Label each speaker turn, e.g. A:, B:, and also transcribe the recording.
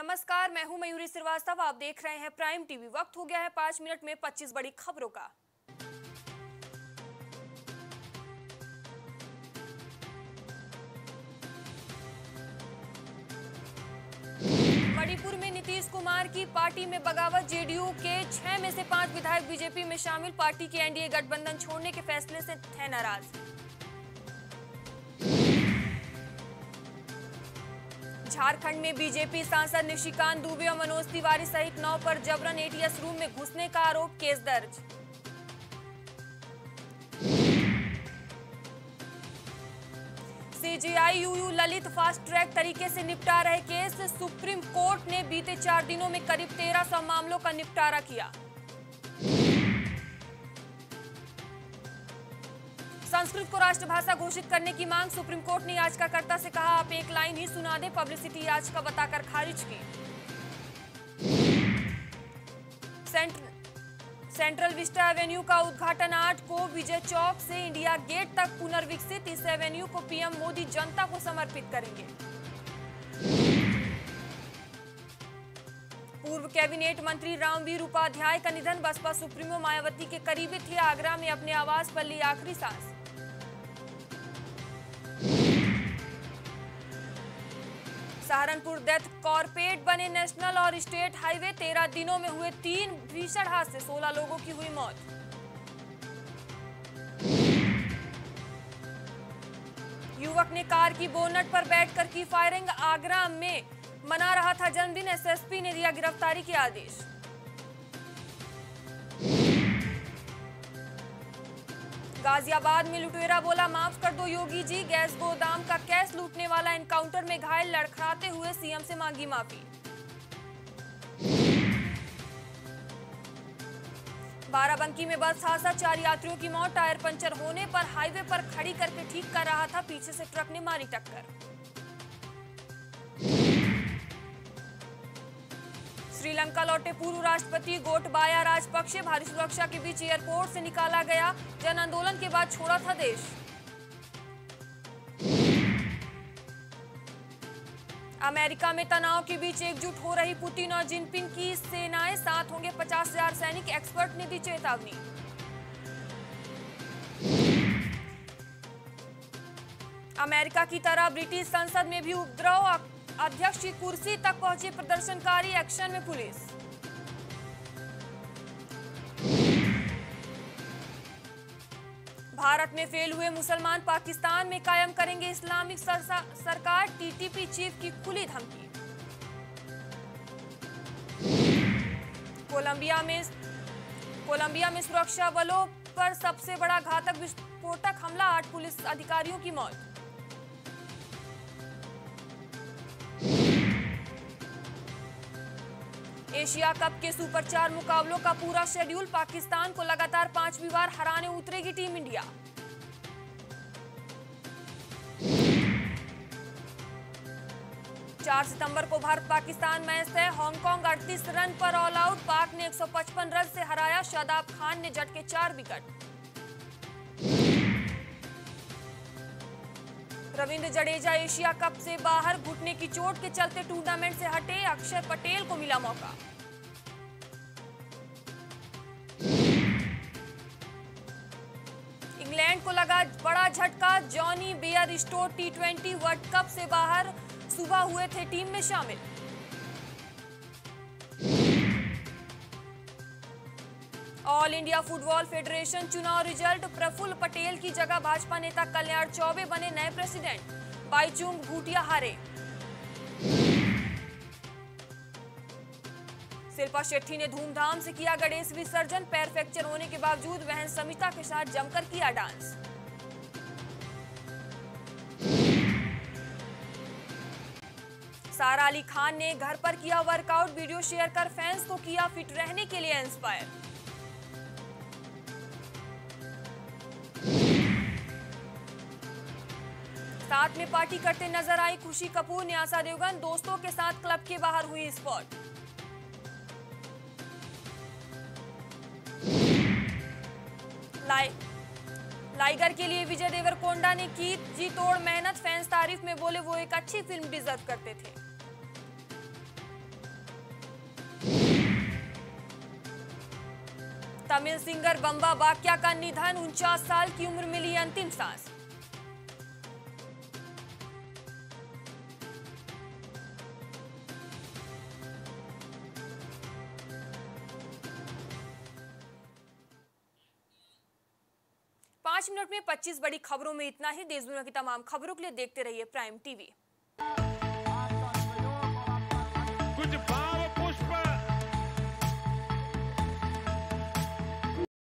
A: नमस्कार, मैं हूँ मयूरी श्रीवास्तव, आप देख रहे हैं प्राइम टीवी। वक्त हो गया है पाँच मिनट में 25 बड़ी खबरों का। मणिपुर में नीतीश कुमार की पार्टी में बगावत, जेडीयू के छह में से पाँच विधायक बीजेपी में शामिल, पार्टी के एनडीए गठबंधन छोड़ने के फैसले से थे नाराज़। झारखंड में बीजेपी सांसद निशिकांत दुबे और मनोज तिवारी सहित नौ पर जबरन एटीएस रूम में घुसने का आरोप केस दर्ज। CJI U U Lalit fast track तरीके से निपटा रहे केस। सुप्रीम कोर्ट ने बीते चार दिनों में करीब 1300 मामलों का निपटारा किया। संस्कृत को राष्ट्रभाषा घोषित करने की मांग सुप्रीम कोर्ट ने याचिकाकर्ता से कहा आप एक लाइन ही सुना दे पब्लिसिटी याचिका बताकर खारिज की। सेंट्र, सेंट्रल विस्टा एवेन्यू का उद्घाटन आठ को विजय चौक से इंडिया गेट तक पुनर्विकसित। इस एवेन्यू को पीएम मोदी जनता को समर्पित करेंगे। पूर्व कैबिनेट मंत्री रामवीर उपाध्याय का निधन बसपा सुप्रीमो मायावती के करीबी थे आगरा में अपने आवास पर ली आखिरी सांस। सहारनपुर डेथ कॉर्पोरेट बने नेशनल और स्टेट हाईवे तेरह दिनों में हुए तीन भीषण हादसे, सोलह लोगों की हुई मौत। युवक ने कार की बोनट पर बैठकर की फायरिंग आगरा में मना रहा था। जन्मदिन एसएसपी ने दिया गिरफ्तारी के आदेश। गाजियाबाद में लुटेरा बोला, माफ़ कर दो योगी जी, गैस गोदाम का कैश लूटने वाला एनकाउंटर में घायल, लड़खड़ाते हुए सीएम से मांगी माफ़ी। बाराबंकी में बस हादसा, चार यात्रियों की मौत, टायर पंचर होने पर हाईवे पर खड़ी करके ठीक कर रहा था, पीछे से ट्रक ने मारी टक्कर। श्रीलंका लौटे पूर्व राष्ट्रपति गोटबाया राजपक्षे भारी सुरक्षा के बीच एयरपोर्ट से निकाला गया जन आंदोलन के बाद छोड़ा था देश। अमेरिका में तनाव के बीच एकजुट हो रही पुतिन और जिनपिंग की सेनाएँ साथ होंगे पचास हज़ार सैनिक, एक्सपर्ट ने दी चेतावनी। अमेरिका की तरह ब्रिटिश संसद में भी उपद्रव अध्यक्ष की कुर्सी तक पहुँचे प्रदर्शनकारी एक्शन में पुलिस। भारत में फेल हुए मुसलमान पाकिस्तान में कायम करेंगे इस्लामिक सरकार, टीटीपी चीफ की खुली धमकी। कोलंबिया में कोलंबिया में सुरक्षा बलों पर सबसे बड़ा घातक विस्फोटक हमला, आठ पुलिस अधिकारियों की मौत। एशिया कप के सुपर चार मुकाबलों का पूरा शेड्यूल, पाकिस्तान को लगातार पांचवी बार हराने उतरेगी टीम इंडिया। चार सितंबर को भारत पाकिस्तान मैच है। हांगकांग 38 रन पर ऑल आउट। पाक ने 155 रन से हराया। शादाब खान ने झटके चार wicket. Ravindra Jadeja Asia cup से बाहर घुटने की चोट के चलते टूर्नामेंट से हटे अक्षर पटेल को मिला मौका। इंग्लैंड को लगा बड़ा झटका। Jonny Bairstow T twenty world cup से बाहर सुबह हुए थे टीम में शामिल। ऑल इंडिया फुटबॉल फेडरेशन चुनाव रिज़ल्ट, प्रफुल्ल पटेल की जगह भाजपा नेता कल्याण चौबे बने नए प्रेसिडेंट। बाईचुंग भूटिया हारे। शिल्पा शेट्टी ने धूमधाम से किया गणेश विसर्जन, पैर फ्रैक्चर होने के बावजूद बहन समिता के साथ जमकर किया डांस। सारा अली खान ने घर पर किया वर्कआउट, वीडियो शेयर कर फैंस को किया फिट रहने के लिए इंस्पायर बगदाद में पार्टी करते नज़र आई खुशी कपूर, न्यासा देवगन दोस्तों के साथ क्लब के बाहर हुई स्पॉट लाइगर के लिए विजय देवरकोंडा ने की जी तोड़ मेहनत, फैंस तारीफ़ में बोले वो एक अच्छी फ़िल्म डिजर्व करते थे। तमिल सिंगर बम्बा बाक्या का निधन, उनचास साल की उम्र में ली अंतिम सांस। पाँच मिनट में 25 बड़ी खबरों में इतना ही। देश दुनिया की तमाम खबरों के लिए देखते रहिए प्राइम टीवी।